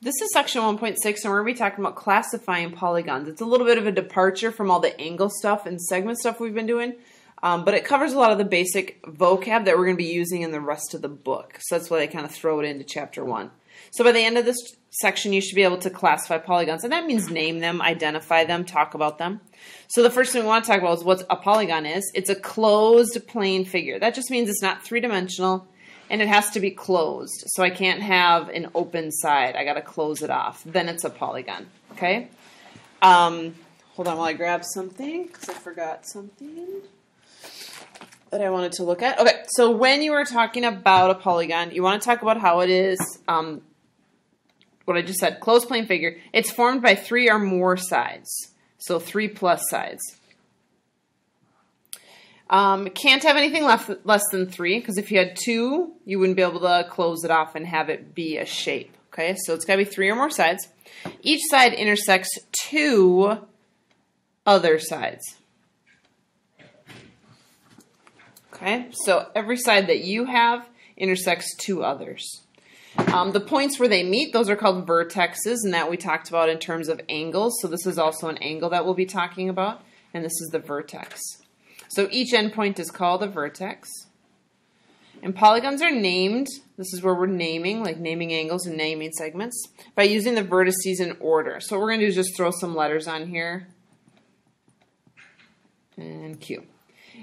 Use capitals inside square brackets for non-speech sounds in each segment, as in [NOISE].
This is section 1.6, and we're going to be talking about classifying polygons. It's a little bit of a departure from all the angle stuff and segment stuff we've been doing, um, but it covers a lot of the basic vocab that we're going to be using in the rest of the book. So that's why they kind of throw it into chapter 1. So by the end of this section, you should be able to classify polygons, and that means name them, identify them, talk about them. So the first thing we want to talk about is what a polygon is. It's a closed plane figure. That just means it's not three-dimensional and it has to be closed. So I can't have an open side. I got to close it off. Then it's a polygon. Okay? Um, hold on while I grab something because I forgot something that I wanted to look at. Okay, so when you are talking about a polygon, you want to talk about how it is, um, what I just said, closed plane figure. It's formed by three or more sides. So three plus sides. Um, can't have anything less, less than three, because if you had two, you wouldn't be able to close it off and have it be a shape. Okay, so it's got to be three or more sides. Each side intersects two other sides. Okay, so every side that you have intersects two others. Um, the points where they meet, those are called vertexes, and that we talked about in terms of angles. So this is also an angle that we'll be talking about, and this is the vertex. So each endpoint is called a vertex. And polygons are named, this is where we're naming, like naming angles and naming segments, by using the vertices in order. So what we're going to do is just throw some letters on here. And Q.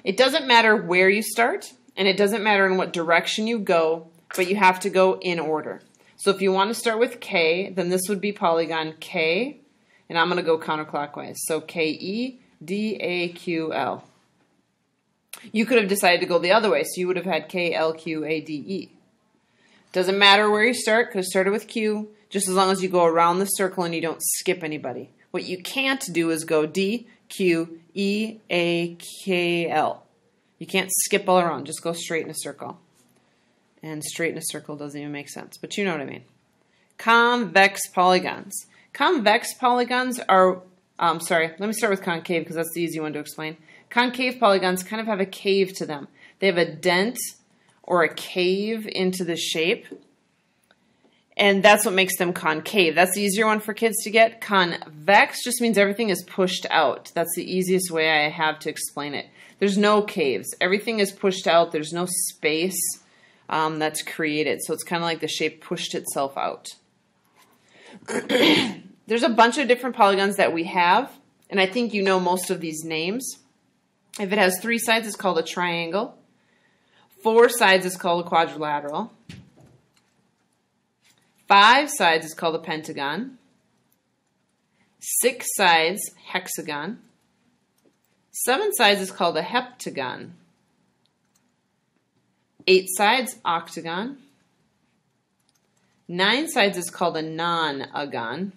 It doesn't matter where you start, and it doesn't matter in what direction you go, but you have to go in order. So if you want to start with K, then this would be polygon K, and I'm going to go counterclockwise. So K E D A Q L. You could have decided to go the other way, so you would have had K, L, Q, A, D, E. Doesn't matter where you start, because started with Q, just as long as you go around the circle and you don't skip anybody. What you can't do is go D, Q, E, A, K, L. You can't skip all around, just go straight in a circle. And straight in a circle doesn't even make sense, but you know what I mean. Convex polygons. Convex polygons are, um, sorry, let me start with concave because that's the easy one to explain. Concave polygons kind of have a cave to them. They have a dent or a cave into the shape. And that's what makes them concave. That's the easier one for kids to get. Convex just means everything is pushed out. That's the easiest way I have to explain it. There's no caves. Everything is pushed out. There's no space um, that's created. So it's kind of like the shape pushed itself out. [CLEARS THROAT] There's a bunch of different polygons that we have. And I think you know most of these names. If it has three sides, it's called a triangle. Four sides is called a quadrilateral. Five sides is called a pentagon. Six sides, hexagon. Seven sides is called a heptagon. Eight sides, octagon. Nine sides is called a nonagon.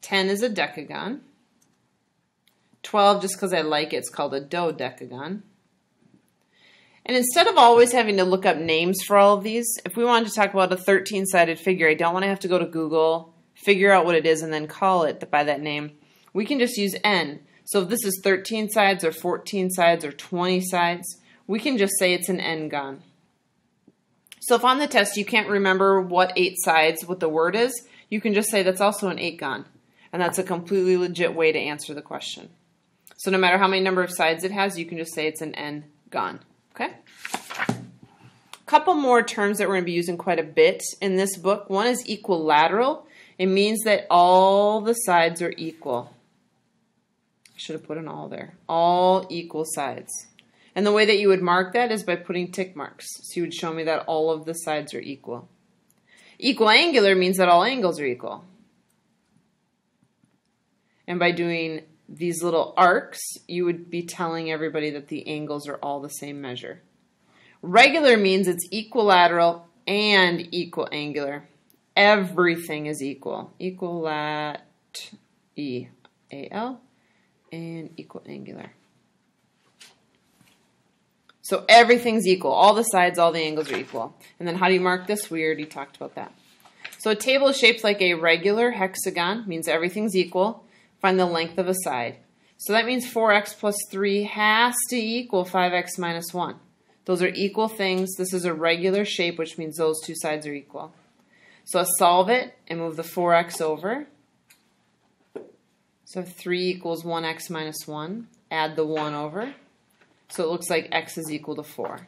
Ten is a decagon. 12, just because I like it, it's called a dodecagon. And instead of always having to look up names for all of these, if we wanted to talk about a 13-sided figure, I don't want to have to go to Google, figure out what it is, and then call it by that name. We can just use n. So if this is 13 sides or 14 sides or 20 sides, we can just say it's an n-gon. So if on the test you can't remember what eight sides, what the word is, you can just say that's also an eight-gon. And that's a completely legit way to answer the question. So no matter how many number of sides it has, you can just say it's an n-gon. Okay? A couple more terms that we're going to be using quite a bit in this book. One is equilateral. It means that all the sides are equal. I should have put an all there. All equal sides. And the way that you would mark that is by putting tick marks. So you would show me that all of the sides are equal. Equiangular means that all angles are equal. And by doing these little arcs, you would be telling everybody that the angles are all the same measure. Regular means it's equilateral and equiangular. Everything is equal. Equal Equilat, E-A-L, and equiangular. So everything's equal. All the sides, all the angles are equal. And then how do you mark this? We already talked about that. So a table is shaped like a regular hexagon, means everything's equal. Find the length of a side. So that means 4x plus 3 has to equal 5x minus 1. Those are equal things. This is a regular shape, which means those two sides are equal. So I solve it and move the 4x over. So 3 equals 1x minus 1. Add the 1 over. So it looks like x is equal to 4.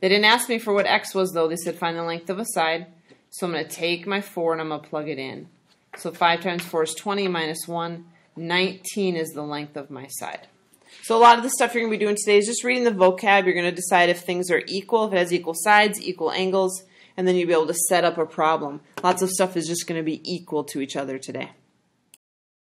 They didn't ask me for what x was, though. They said find the length of a side. So I'm going to take my 4 and I'm going to plug it in. So 5 times 4 is 20 minus 1. 19 is the length of my side. So a lot of the stuff you're going to be doing today is just reading the vocab. You're going to decide if things are equal, if it has equal sides, equal angles, and then you'll be able to set up a problem. Lots of stuff is just going to be equal to each other today.